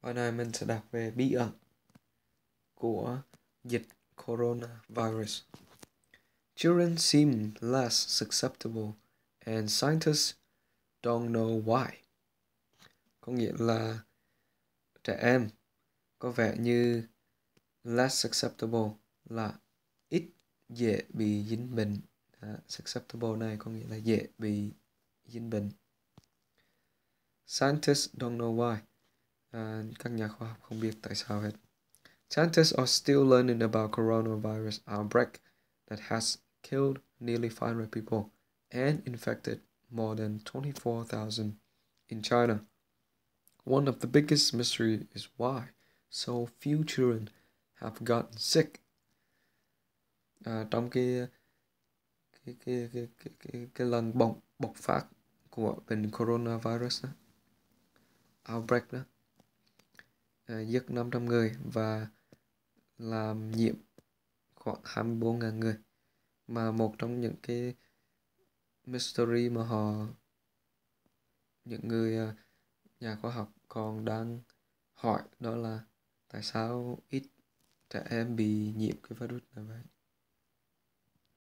Hôm nay mình sẽ đọc về bí ẩn của dịch coronavirus. Children seem less susceptible and scientists don't know why. Có nghĩa là trẻ em có vẻ như less susceptible là ít dễ bị dính bệnh. À, susceptible này có nghĩa là dễ bị dính bệnh. Scientists don't know why à, các nhà khoa học không biết tại sao hết. Scientists are still learning about coronavirus outbreak that has killed nearly 500 people and infected more than 24,000 in China. One of the biggest mystery is why so few children have gotten sick. À, trong cái cái cái cái cái, cái, cái lần bộc bộc phát của bệnh coronavirus đó, outbreak đó Ờ, giết 500 người và làm nhiễm khoảng 24.000 người. Mà một trong những cái mystery mà họ, những người ờ, nhà khoa học còn đang hỏi đó là tại sao ít trẻ em bị nhiễm cái virus này vậy?